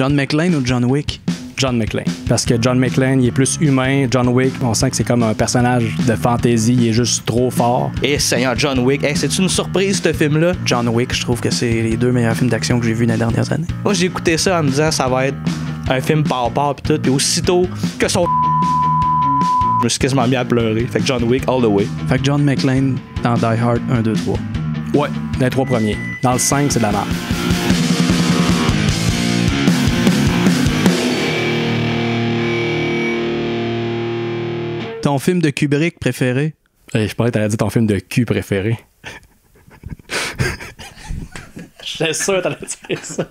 John McClane ou John Wick? John McClane. Parce que John McClane, il est plus humain. John Wick, on sent que c'est comme un personnage de fantasy. Il est juste trop fort. Et Seigneur John Wick, hey, c'est une surprise ce film-là? John Wick, je trouve que c'est les deux meilleurs films d'action que j'ai vus dans les dernières années. Moi, j'ai écouté ça en me disant ça va être un film par part pis tout. Puis aussitôt que son. Je me suis quasiment mis à pleurer. Fait que John Wick, all the way. Fait que John McClane dans Die Hard 1, 2, 3. Ouais, dans les trois premiers. Dans le 5, c'est de la merde. Ton film de Kubrick préféré? Hey, je parlais que t'allais dire ton film de cul préféré. J'étais sûr que t'allais dire ça.